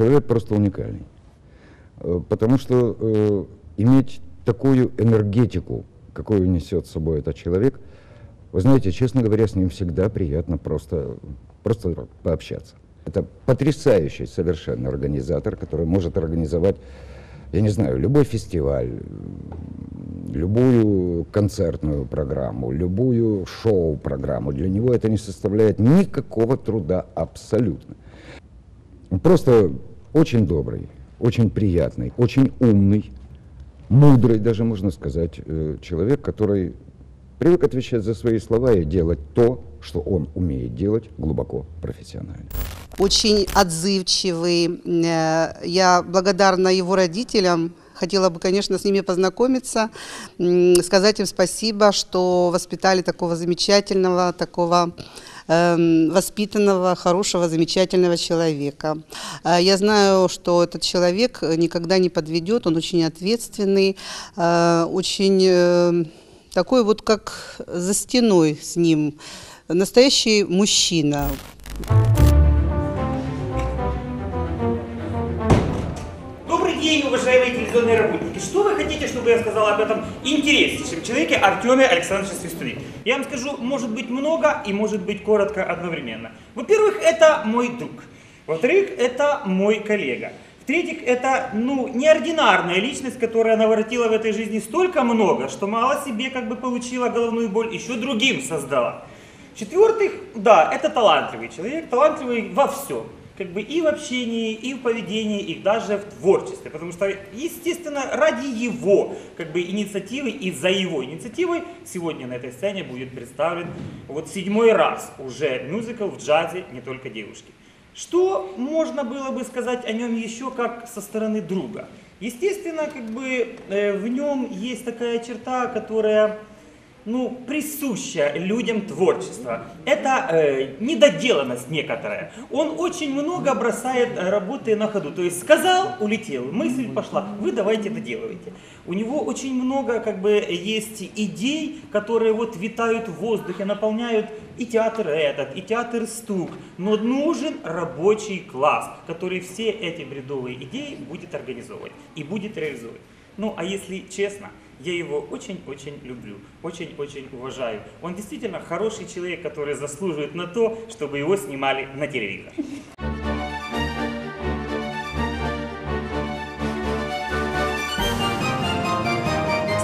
человек просто уникальный. Э, потому что э, иметь такую энергетику, какую несет с собой этот человек, вы знаете, честно говоря, с ним всегда приятно просто, просто пообщаться. Это потрясающий совершенно организатор, который может организовать, я не знаю, любой фестиваль, любую концертную программу, любую шоу-программу. Для него это не составляет никакого труда абсолютно. Просто очень добрый, очень приятный, очень умный, мудрый, даже можно сказать, э, человек, который привык отвечать за свои слова и делать то, что он умеет делать глубоко профессионально. Очень отзывчивый. Э, я благодарна его родителям, Хотела бы, конечно, с ними познакомиться, сказать им спасибо, что воспитали такого замечательного, такого воспитанного, хорошего, замечательного человека. Э, я знаю, что этот человек никогда не подведет, он очень ответственный, э, очень э, такой вот как за стеной с ним, настоящий мужчина. день, уважаемые телевизионные работники. Что вы хотите, чтобы я сказал об этом интереснейшем человеке Артеме Александровиче Свистуне? Я вам скажу, может быть много и может быть коротко одновременно. Во-первых, это мой друг. Во-вторых, это мой коллега. В-третьих, это ну, неординарная личность, которая наворотила в этой жизни столько много, что мало себе как бы получила головную боль, еще другим создала. В-четвертых, да, это талантливый человек, талантливый во всем как бы и в общении, и в поведении, и даже в творчестве. Потому что, естественно, ради его как бы, инициативы и за его инициативой сегодня на этой сцене будет представлен вот седьмой раз уже мюзикл в джазе «Не только девушки». Что можно было бы сказать о нем еще как со стороны друга? Естественно, как бы э, в нем есть такая черта, которая ну, присуща людям творчества. Это э, недоделанность некоторая. Он очень много бросает э, работы на ходу. То есть сказал, улетел, мысль пошла, вы давайте доделывайте. У него очень много как бы есть идей, которые вот витают в воздухе, наполняют и театр этот, и театр стук. Но нужен рабочий класс, который все эти бредовые идеи будет организовывать и будет реализовывать. Ну, а если честно, я его очень-очень люблю, очень-очень уважаю. Он действительно хороший человек, который заслуживает на то, чтобы его снимали на телевизор.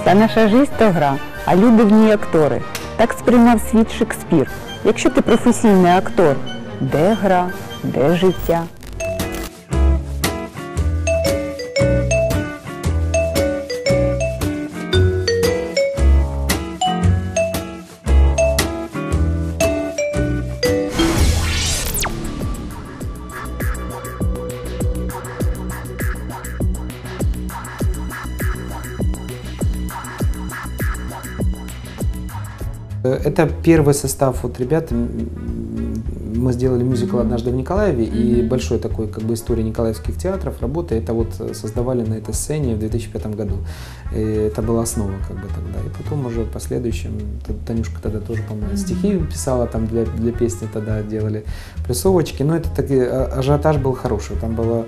Вся наша жизнь то гра, а люди в ній актори. Так сприймав світ Шекспір. Якщо ти професійний актор, де гра, де життя? Это первый состав вот ребят. Мы сделали мюзикл однажды в Николаеве, и большой такой как бы история николаевских театров, работы, это вот создавали на этой сцене в 2005 году. И это была основа как бы тогда. И потом уже в последующем, Танюшка тогда тоже, по-моему, стихи писала там для, для песни тогда делали, плюсовочки. Но это таки а, ажиотаж был хороший. Там было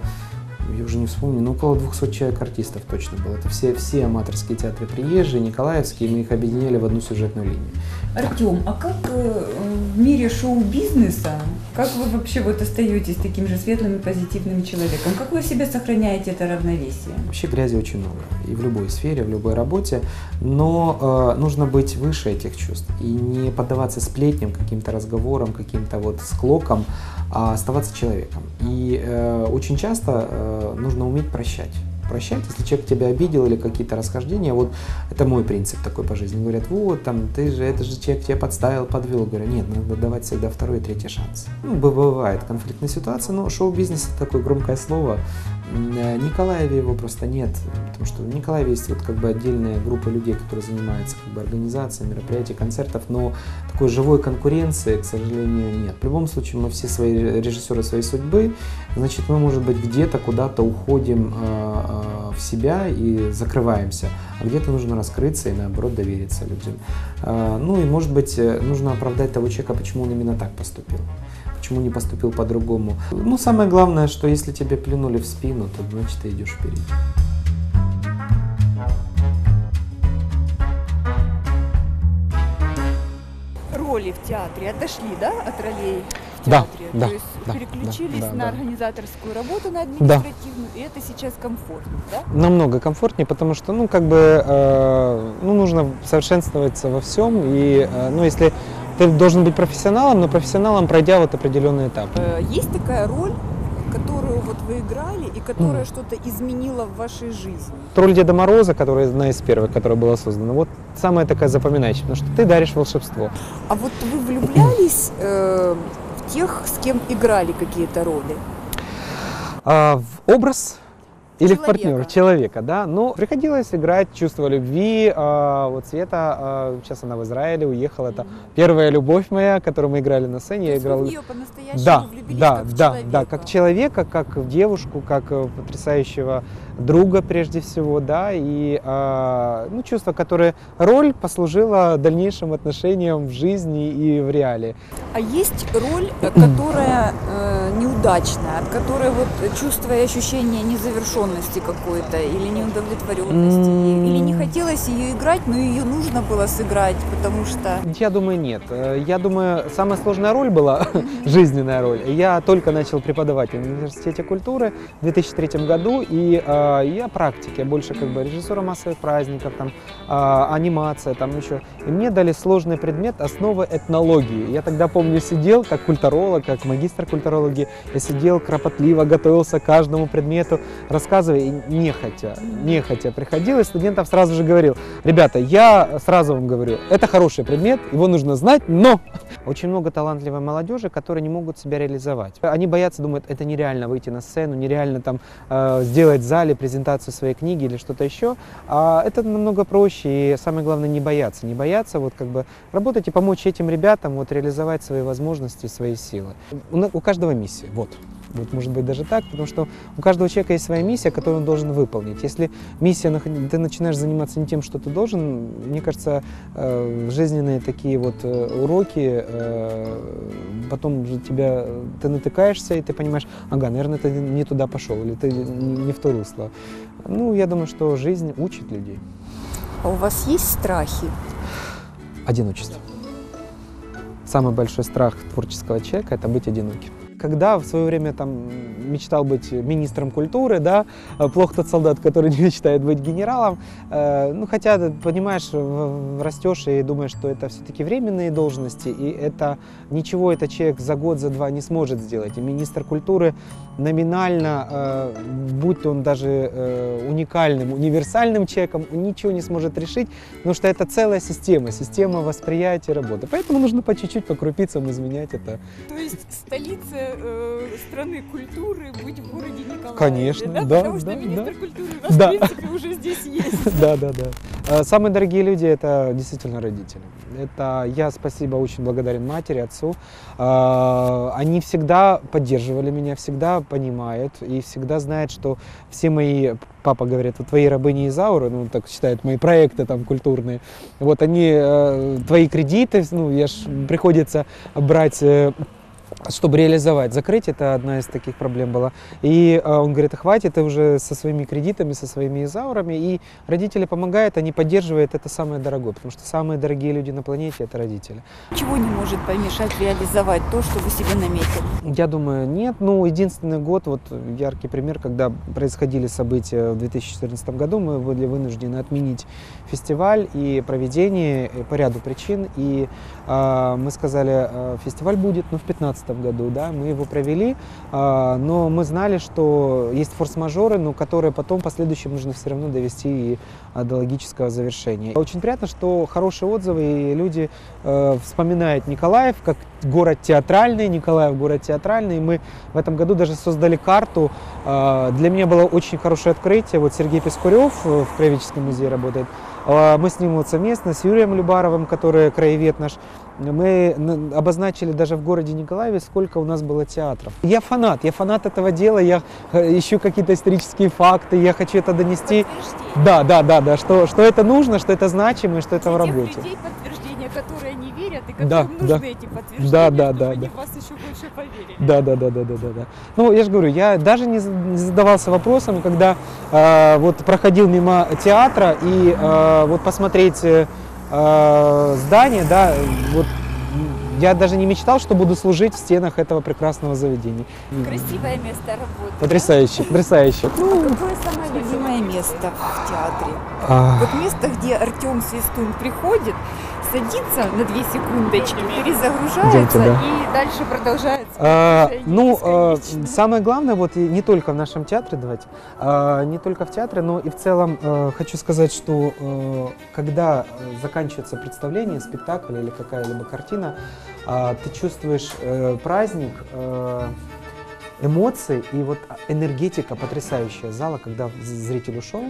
я уже не вспомню, но около 200 человек артистов точно было. Это все, все аматорские театры приезжие, николаевские, мы их объединяли в одну сюжетную линию. Артем, а как э, в мире шоу-бизнеса, как вы вообще вот остаетесь таким же светлым и позитивным человеком? Как вы в себе сохраняете это равновесие? Вообще грязи очень много. И в любой сфере, в любой работе. Но э, нужно быть выше этих чувств. И не поддаваться сплетням, каким-то разговорам, каким-то вот склокам, а оставаться человеком. И э, очень часто э, нужно уметь прощать прощать, если человек тебя обидел или какие-то расхождения. Вот это мой принцип такой по жизни. Говорят, вот, там, ты же, это же человек тебя подставил, подвел. Говорю, нет, надо давать всегда второй и третий шанс. Ну, бывает конфликтная ситуация, но шоу-бизнес это такое громкое слово. Э, Николаеве его просто нет, потому что в Николаеве есть вот как бы отдельная группа людей, которые занимаются как бы организацией мероприятий, концертов, но такой живой конкуренции, к сожалению, нет. В любом случае мы все свои режиссеры своей судьбы, значит мы, может быть, где-то куда-то уходим э, в себя и закрываемся, а где-то нужно раскрыться и наоборот довериться людям. Ну и может быть нужно оправдать того человека, почему он именно так поступил. Почему не поступил по-другому. Ну, самое главное, что если тебе плюнули в спину, то значит ты идешь вперед. Роли в театре отошли, да, от ролей в Да, театре? да, То есть да, переключились да, да, на да. организаторскую работу, на административную, и это сейчас комфортно, да? намного комфортнее, потому что, ну, как бы, э, ну, нужно совершенствоваться во всем, и, э, ну, если ты должен быть профессионалом, но профессионалом пройдя вот определенный этап. Э, Есть такая роль, которую вот вы играли и которая что-то изменила в вашей жизни? Роль Деда Мороза, которая одна из первых, которая была создана, вот самая такая запоминающая, потому что ты даришь волшебство. А вот вы влюблялись э, в тех, с кем играли какие-то роли? А, в образ или в Человека. партнера, человека, да. Но приходилось играть чувство любви. а, вот Света, а, сейчас она в Израиле уехала. Это первая любовь моя, которую мы играли на сцене. То Я играл. в нее по-настоящему Да, влюбились да, как в да, человека? да, как человека, как в девушку, как э, потрясающего друга прежде всего, да, и а, ну, чувство, которое роль послужила дальнейшим отношениям в жизни и в реале. А есть роль, э, которая э, неудачная, от которой вот чувство и ощущение незавершенности какой-то или неудовлетворенности, М. или не хотелось ее играть, но ее нужно было сыграть, потому что Я думаю, нет. Э, Я думаю, самая сложная роль была, жизненная роль. Я только начал преподавать в университете культуры в 2003 году, и э, я практик, я больше как бы режиссера массовых праздников, там, э, анимация, там еще. И мне дали сложный предмет «Основы этнологии». Я тогда, помню, сидел как культуролог, как магистр культурологии, я сидел кропотливо, готовился к каждому предмету, рассказывая, и нехотя, нехотя приходил, и студентам сразу же говорил, ребята, я сразу вам говорю, это хороший предмет, его нужно знать, но очень много талантливой молодежи, которые не могут себя реализовать. Они боятся, думают, это нереально выйти на сцену, нереально там э, сделать зале презентацию своей книги или что-то еще. А это намного проще, и самое главное не бояться, не бояться вот как бы работать и помочь этим ребятам вот реализовать свои возможности, свои силы. У, у каждого миссия, вот. Вот может быть даже так, потому что у каждого человека есть своя миссия, которую он должен выполнить. Если миссия, ты начинаешь заниматься не тем, что ты должен, мне кажется, э, жизненные такие вот э, уроки, э, потом же тебя, ты натыкаешься, и ты понимаешь, ага, наверное, ты не туда пошел, или ты не не в то русло. Ну, я думаю, что жизнь учит людей. а у вас есть страхи? Одиночество. Самый большой страх творческого человека – это быть одиноким. Когда в свое время там мечтал быть министром культуры, да, э, плохо тот солдат, который не мечтает быть генералом. Э, ну, хотя, понимаешь, растешь и думаешь, что это все-таки временные должности, и это ничего этот человек за год, за два не сможет сделать. И министр культуры номинально, э, будь он даже уникальным, универсальным человеком, ничего не сможет решить, потому что это целая система, система восприятия работы. Поэтому нужно по чуть-чуть, по крупицам изменять это. То есть столица э, страны культуры быть в городе Николаеве, Конечно, да? да, Потому что да, министр да. культуры у нас, Да. в принципе, уже здесь есть. Да, да, да. Э, Самые дорогие люди это действительно родители. Это я спасибо очень благодарен матери, отцу. Э, Они всегда поддерживали меня, всегда понимают и всегда знают, что все мои, папа говорит, вот твои рабыни Изауры, ну так считают мои проекты там культурные, вот они, э, твои кредиты, ну я ж приходится брать э, чтобы реализовать. Закрыть это одна из таких проблем была. И э, он говорит, хватит, ты уже со своими кредитами, со своими изаурами. И родители помогают, они поддерживают, это самое дорогое. Потому что самые дорогие люди на планете это родители. Чего не может помешать реализовать то, что вы себе наметили? Я думаю, нет. Ну, единственный год, вот яркий пример, когда происходили события в 2014 году, мы были вынуждены отменить фестиваль и проведение по ряду причин. И э, мы сказали, э, фестиваль будет, но в 2015 году, да, мы его провели, э, но мы знали, что есть форс-мажоры, но которые потом в последующем нужно все равно довести и э, до логического завершения. Очень приятно, что хорошие отзывы, и люди э, вспоминают Николаев как город театральный, Николаев город театральный. И мы в этом году даже создали карту. Э, Для меня было очень хорошее открытие. Вот Сергей Пискурев э, в Краеведческом музее работает. Мы с ним вот совместно, с Юрием Любаровым, который краевед наш, мы обозначили даже в городе Николаеве, сколько у нас было театров. Я фанат, я фанат этого дела, я э, ищу какие-то исторические факты, я хочу это донести. Да, да, да, да, что, что это нужно, что это значимо и что это в Для работе. людей подтверждение, которые не верят и как Да, нужны да. эти подтверждения, Да, да, чтобы да, они да. вас еще больше поверили. Да, да, да, да, да, да, да. Ну, я же говорю, я даже не, за- не задавался вопросом, когда э, вот проходил мимо театра и э, вот посмотреть э, здание, да, вот я даже не мечтал, что буду служить в стенах этого прекрасного заведения. Красивое место работы. Потрясающе, потрясающе. Какое самое любимое место в театре? А, Вот место, где Артем Свистун приходит, садится на две секундочки, перезагружается Идемте, да. и дальше продолжается. А, ну, а, самое главное, вот и не только в нашем театре, давайте, а, не только в театре, но и в целом э, хочу сказать, что э, когда э, заканчивается представление, спектакль или какая-либо картина, а, ты чувствуешь э, праздник, э, эмоции и вот энергетика потрясающая зала, когда зритель ушел,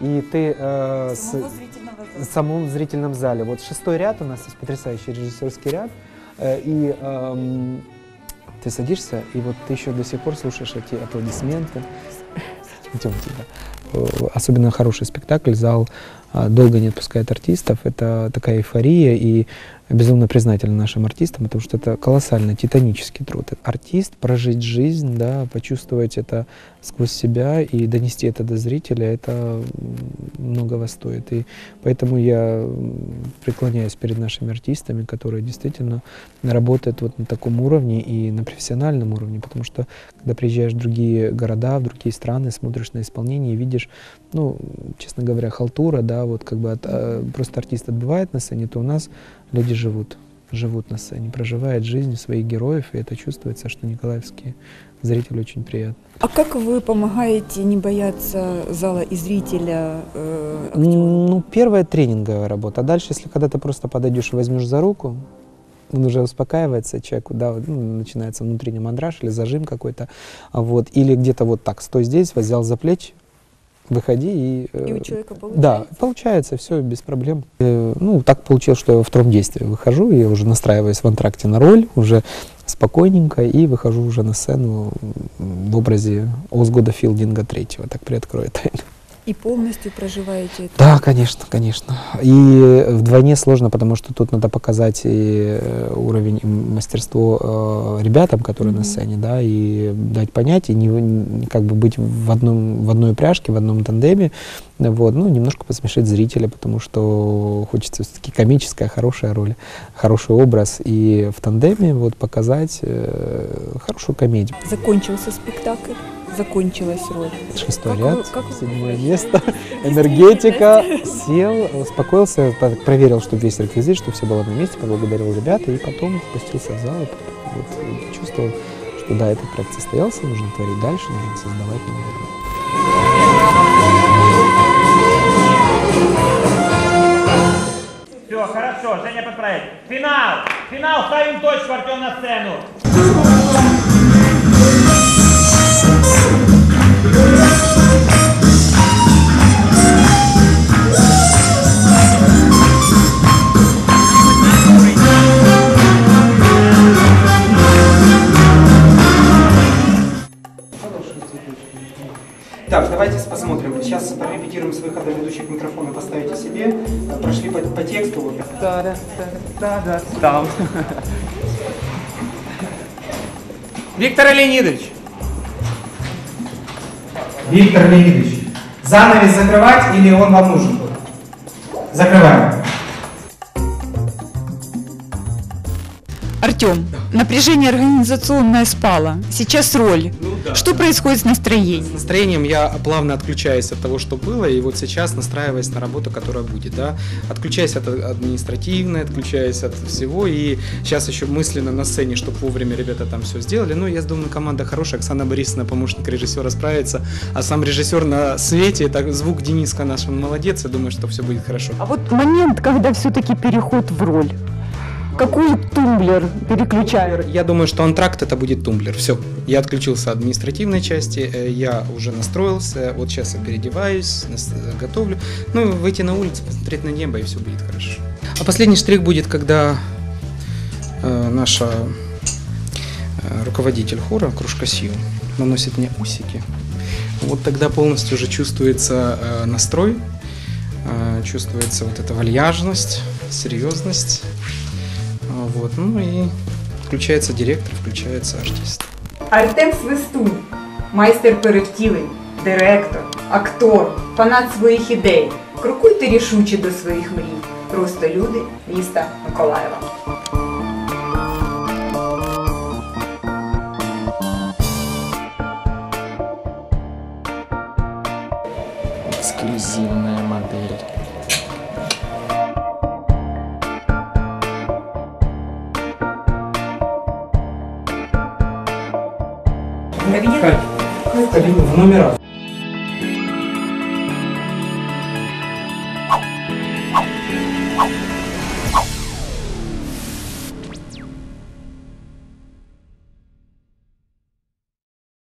и ты э, с- зрительного зала. самом зрительном зале. Вот шестой ряд у нас есть потрясающий режиссерский ряд, э, и эм, ты садишься, и вот ты еще до сих пор слушаешь эти аплодисменты. Идемте, да. Особенно хороший спектакль, зал долго не отпускает артистов. Это такая эйфория, и безумно признательны нашим артистам, потому что это колоссально титанический труд. Артист прожить жизнь, да, почувствовать это сквозь себя и донести это до зрителя, это многого стоит. И поэтому я преклоняюсь перед нашими артистами, которые действительно работают вот на таком уровне и на профессиональном уровне, потому что когда приезжаешь в другие города, в другие страны, смотришь на исполнение и видишь, ну, честно говоря, халтура, да, вот как бы от, э, просто артист отбывает на сцене, то у нас люди живут, живут на сцене, проживают жизнь своих героев, и это чувствуется, что николаевские зрители очень приятно. А как вы помогаете не бояться зала и зрителя? э? Ну, первая тренинговая работа. А дальше, если когда ты просто подойдешь и возьмешь за руку, он уже успокаивается, человеку, да, ну, начинается внутренний мандраж или зажим какой-то, вот, или где-то вот так, стой здесь, взял за плечи, выходи и... э, И у человека получается? Да, получается, все без проблем. Э, Ну, так получилось, что я во втором действии выхожу, я уже настраиваюсь в антракте на роль, уже спокойненько, и выхожу уже на сцену в образе Озгода Филдинга третьего, так приоткрою тайну. И полностью проживаете это? Да, конечно, конечно. И вдвойне сложно, потому что тут надо показать и э, уровень и мастерство э, ребятам, которые на Мгм. сцене, да, и дать понять, и не, не как бы быть в, одном, в одной пряжке, в одном тандеме, вот, ну, немножко посмешить зрителя, потому что хочется все-таки комическая, хорошая роль, хороший образ, и в тандеме вот показать э, хорошую комедию. Закончился спектакль, закончилась роль. Шестой Как ряд, вы- как седьмое место, энергетика, сел, успокоился, по- проверил, чтобы весь реквизит, чтобы все было на месте, поблагодарил ребят, и потом спустился в зал, и вот, э, чувствовал, что да, этот проект состоялся, нужно творить дальше, нужно создавать новый. Все, хорошо, Женя подправит. Финал! Финал, ставим точку, Артем на сцену. Там. Виктор Леонидович. Виктор Леонидович, занавес закрывать или он вам нужен? Закрываем. Артем, напряжение организационное спало. Сейчас роль. Что происходит с настроением? С настроением я плавно отключаюсь от того, что было, и вот сейчас настраиваясь на работу, которая будет, да, отключаясь от административной, отключаясь от всего, и сейчас еще мысленно на сцене, чтобы вовремя ребята там все сделали, ну, я думаю, команда хорошая, Оксана Борисовна, помощник режиссера, справится, а сам режиссер на свете, это звук Дениска наш, он молодец, я думаю, что все будет хорошо. А вот момент, когда все-таки переход в роль. Какой тумблер переключаешь? Я думаю, что антракт это будет тумблер. Все, я отключился от административной части, э, я уже настроился, вот сейчас я переодеваюсь, э, готовлю. Ну, выйти на улицу, посмотреть на небо, и все будет хорошо. А последний штрих будет, когда э, наша э, руководитель хора, Кружка Сил, наносит мне усики. Вот тогда полностью уже чувствуется э, настрой, э, чувствуется вот эта вальяжность, серьезность. Вот, ну и включается директор, включается артист. Артем Свистун, майстер перевтілень, директор, актор, фанат своїх ідей. Крокуйте рішуче до своїх мрій. Просто люди міста Миколаєва. Эксклюзивная модель. В кабину, в номера.